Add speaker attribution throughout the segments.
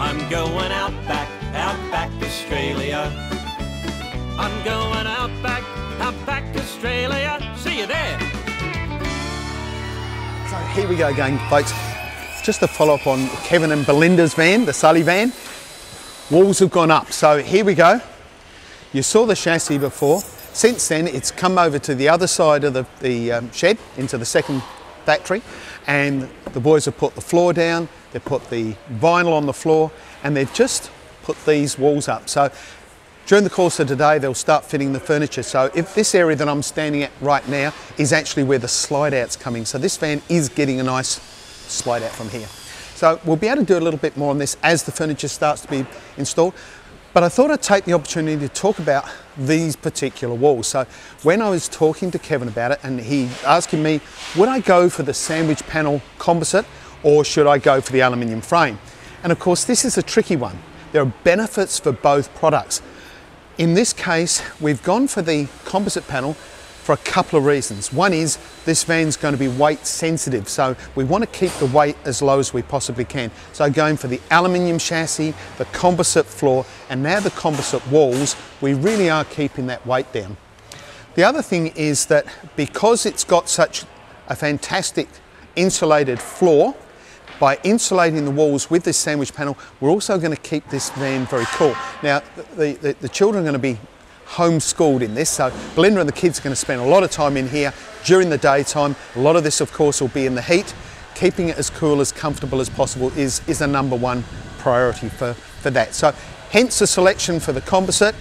Speaker 1: I'm going out back, out back Australia. I'm going out back, out back Australia. See you there.
Speaker 2: So here we go again, folks. Just to follow up on Kevin and Belinda's van, the Sulli-Van. Walls have gone up. So here we go. You saw the chassis before. Since then, it's come over to the other side of the, the um, shed, into the second factory, and the boys have put the floor down, they've put the vinyl on the floor, and they've just put these walls up. So during the course of today, they'll start fitting the furniture. So if this area that I'm standing at right now is actually where the slide out's coming. So this van is getting a nice slide out from here. So we'll be able to do a little bit more on this as the furniture starts to be installed. But I thought I'd take the opportunity to talk about these particular walls. So when I was talking to Kevin about it and he asking me, would I go for the sandwich panel composite or should I go for the aluminium frame? And of course, this is a tricky one. There are benefits for both products. In this case, we've gone for the composite panel for a couple of reasons. One is this van's going to be weight sensitive, so we want to keep the weight as low as we possibly can. So going for the aluminium chassis, the composite floor, and now the composite walls, we really are keeping that weight down. The other thing is that because it's got such a fantastic insulated floor, by insulating the walls with this sandwich panel, we're also going to keep this van very cool. Now, the, the, the children are going to be homeschooled in this, so Belinda and the kids are going to spend a lot of time in here during the daytime. A lot of this, of course, will be in the heat. Keeping it as cool, as comfortable as possible is, is a number one priority for, for that. So hence the selection for the composite.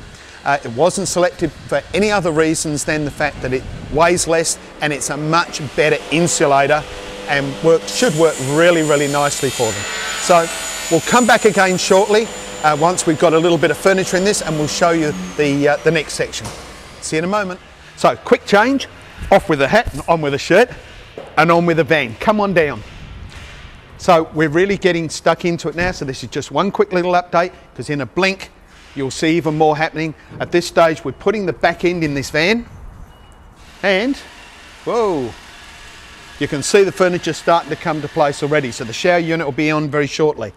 Speaker 2: Uh, it wasn't selected for any other reasons than the fact that it weighs less and it's a much better insulator and work, should work really, really nicely for them. So we'll come back again shortly uh, once we've got a little bit of furniture in this and we'll show you the, uh, the next section. See you in a moment. So quick change, off with the hat and on with the shirt and on with the van. Come on down. So we're really getting stuck into it now. So this is just one quick little update because in a blink, you'll see even more happening. At this stage, we're putting the back end in this van and whoa, you can see the furniture starting to come to place already. So the shower unit will be on very shortly.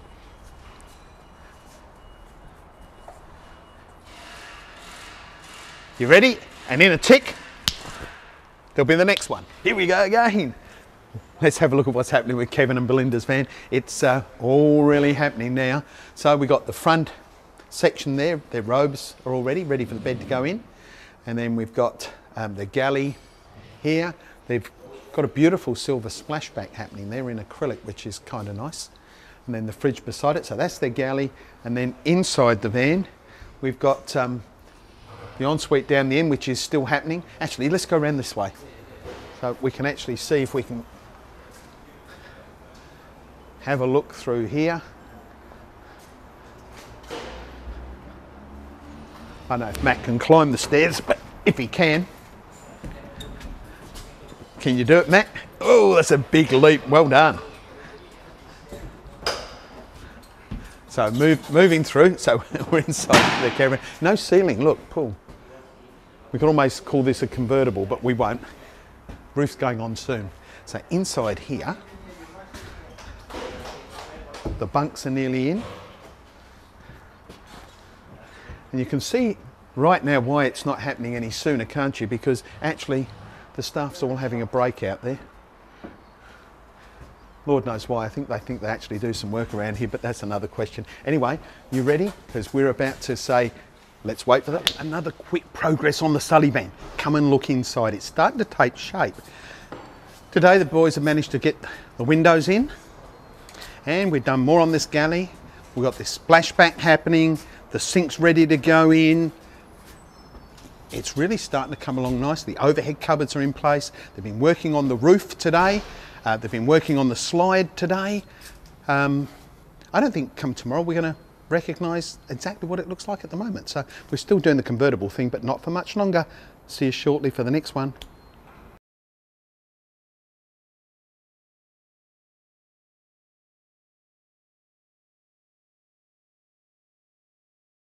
Speaker 2: You ready? And in a tick, there'll be the next one. Here we go again. Let's have a look at what's happening with Kevin and Belinda's van. It's uh, all really happening now. So we got the front section there. Their robes are all ready, ready for the bed to go in. And then we've got um, the galley here. They've got a beautiful silver splashback happening there in acrylic, which is kind of nice. And then the fridge beside it. So that's their galley. And then inside the van, we've got um, the ensuite down the end, which is still happening. Actually, let's go around this way. So we can actually see if we can have a look through here. I don't know if Matt can climb the stairs, but if he can. Can you do it, Matt? Oh, that's a big leap. Well done. So move, moving through, so we're inside the camera. No ceiling, look, Paul. We could almost call this a convertible, but we won't. Roof's going on soon. So inside here, the bunks are nearly in. And you can see right now why it's not happening any sooner, can't you? Because actually the staff's all having a break out there. Lord knows why. I think they think they actually do some work around here, but that's another question. Anyway, you ready? Because we're about to say, let's wait for that. Another quick progress on the Sulli-Van. Come and look inside. It's starting to take shape. Today the boys have managed to get the windows in and we've done more on this galley. We've got this splashback happening. The sink's ready to go in. It's really starting to come along nicely. The overhead cupboards are in place. They've been working on the roof today. Uh, they've been working on the slide today. Um, I don't think come tomorrow we're going to recognise exactly what it looks like at the moment. So we're still doing the convertible thing, but not for much longer. See you shortly for the next one.